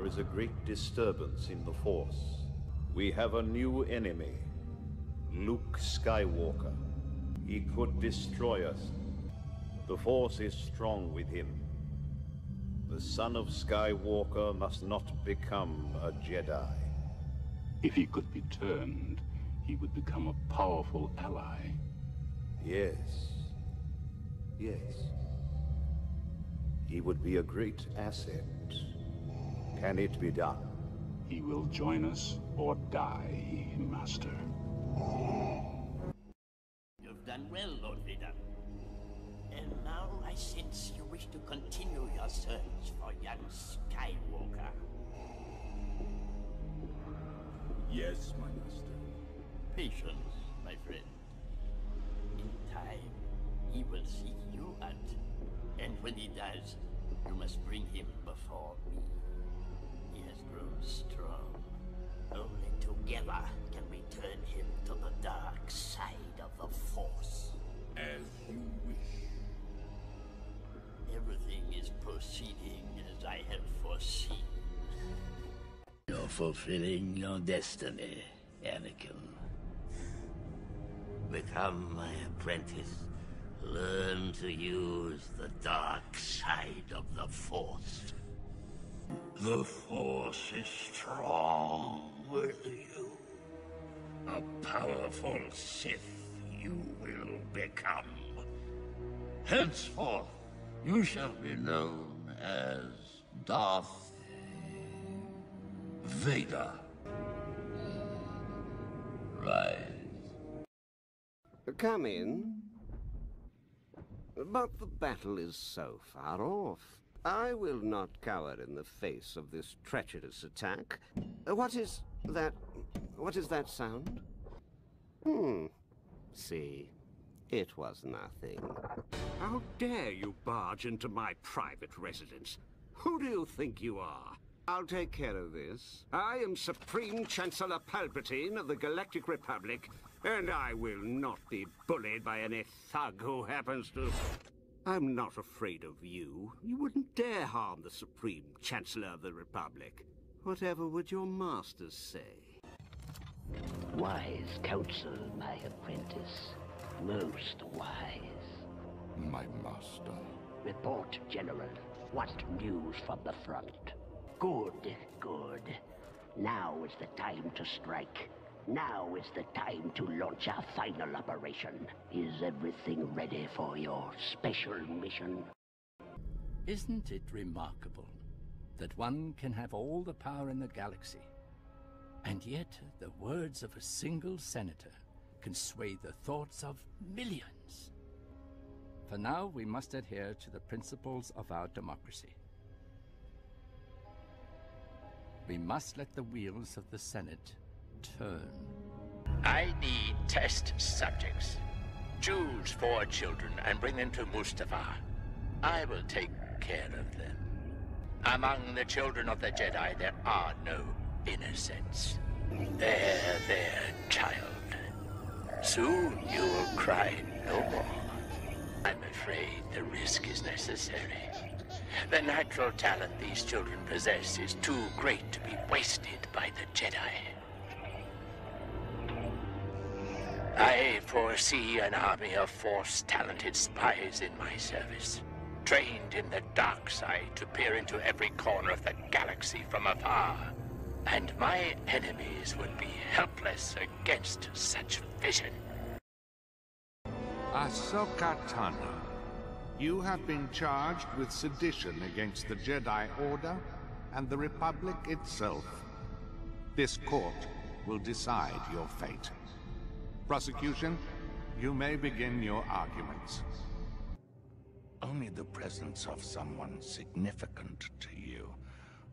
There is a great disturbance in the Force. We have a new enemy. Luke Skywalker. He could destroy us. The Force is strong with him. The son of Skywalker must not become a Jedi. If he could be turned, he would become a powerful ally. Yes. Yes. He would be a great asset. Can it be done? He will join us or die, Master. You've done well, Lord Vader. And now I sense you wish to continue your search for young Skywalker. Yes, my master. Patience, my friend. In time, he will seek you out. And when he does, you must bring him before me. He has grown strong. Only together can we turn him to the dark side of the Force. As you wish. Everything is proceeding as I have foreseen. You're fulfilling your destiny, Anakin. Become my apprentice. Learn to use the dark side of the Force. The Force is strong with you. A powerful Sith you will become. Henceforth, you shall be known as Darth Vader. Rise. Come in. But the battle is so far off. I will not cower in the face of this treacherous attack. Uh, What is that? What is that sound? Hmm. See, it was nothing. How dare you barge into my private residence? Who do you think you are? I'll take care of this. I am Supreme Chancellor Palpatine of the Galactic Republic, and I will not be bullied by any thug who happens to... I'm not afraid of you. You wouldn't dare harm the Supreme Chancellor of the Republic. Whatever would your masters say? Wise counsel, my apprentice. Most wise. My master. Report, General. What news from the front? Good, good. Now is the time to strike. Now is the time to launch our final operation. Is everything ready for your special mission? Isn't it remarkable that one can have all the power in the galaxy, and yet the words of a single senator can sway the thoughts of millions? For now, we must adhere to the principles of our democracy. We must let the wheels of the Senate turn. I need test subjects. Choose four children and bring them to Mustafar. I will take care of them. Among the children of the Jedi, there are no innocents. There, there, child. Soon you will cry no more. I'm afraid the risk is necessary. The natural talent these children possess is too great to be wasted by the Jedi. I foresee an army of Force-talented spies in my service, trained in the dark side to peer into every corner of the galaxy from afar. And my enemies would be helpless against such vision. Ahsoka Tano, you have been charged with sedition against the Jedi Order and the Republic itself. This court will decide your fate. Prosecution, you may begin your arguments. Only the presence of someone significant to you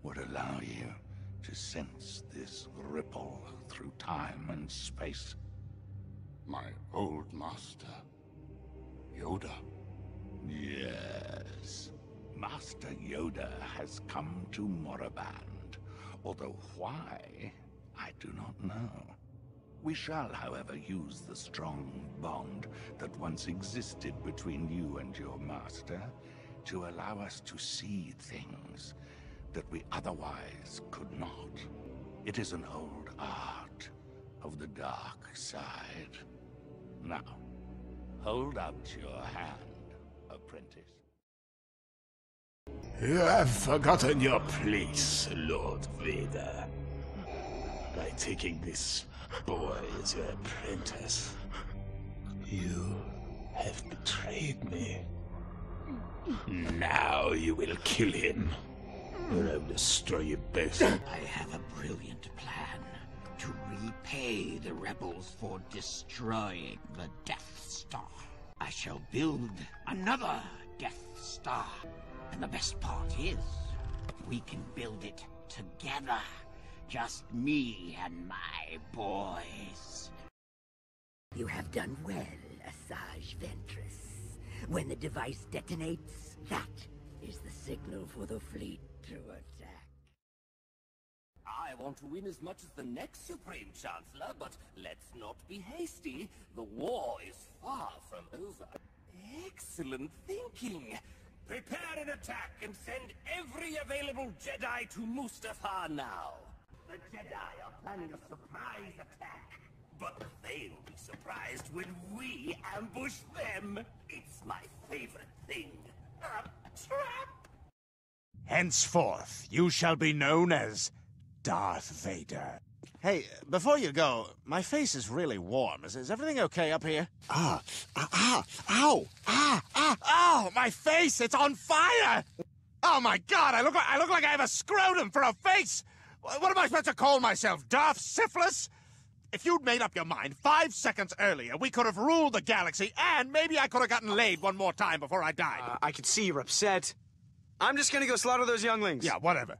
would allow you to sense this ripple through time and space. My old master, Yoda. Yes. Master Yoda has come to Moraband, although why, I do not know. We shall, however, use the strong bond that once existed between you and your master to allow us to see things that we otherwise could not. It is an old art of the dark side. Now, hold out your hand, apprentice. You have forgotten your place, Lord Vader. By taking this boy as your apprentice. You have betrayed me. Now you will kill him. Or I'll destroy you both. I have a brilliant plan to repay the rebels for destroying the Death Star. I shall build another Death Star. And the best part is, we can build it together. Just me and my boys. You have done well, Asajj Ventress. When the device detonates, that is the signal for the fleet to attack. I want to win as much as the next Supreme Chancellor, but let's not be hasty. The war is far from over. Excellent thinking. Prepare an attack and send every available Jedi to Mustafar now. The Jedi are planning a surprise attack. But they'll be surprised when we ambush them. It's my favorite thing. A trap! Henceforth, you shall be known as Darth Vader. Hey, before you go, my face is really warm. Is, is everything okay up here? Ah, ah, ah, ow, ah, ah, ow, my face, it's on fire! Oh my god, I look like, I look like I have a scrotum for a face! Wh- What am I supposed to call myself, Darth Syphilis? If you'd made up your mind five seconds earlier, we could have ruled the galaxy, and maybe I could have gotten laid one more time before I died. Uh, I can see you're upset. I'm just gonna go slaughter those younglings. Yeah, whatever.